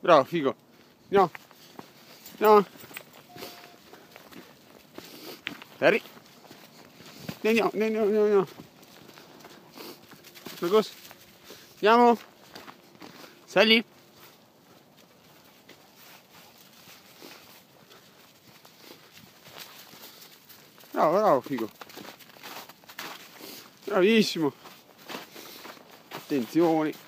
Bravo, figo. Andiamo. Andiamo. Harry. Andiamo, andiamo, andiamo, andiamo. Marcos. Andiamo. Sali. Bravo, bravo, figo. Bravissimo. Attenzione.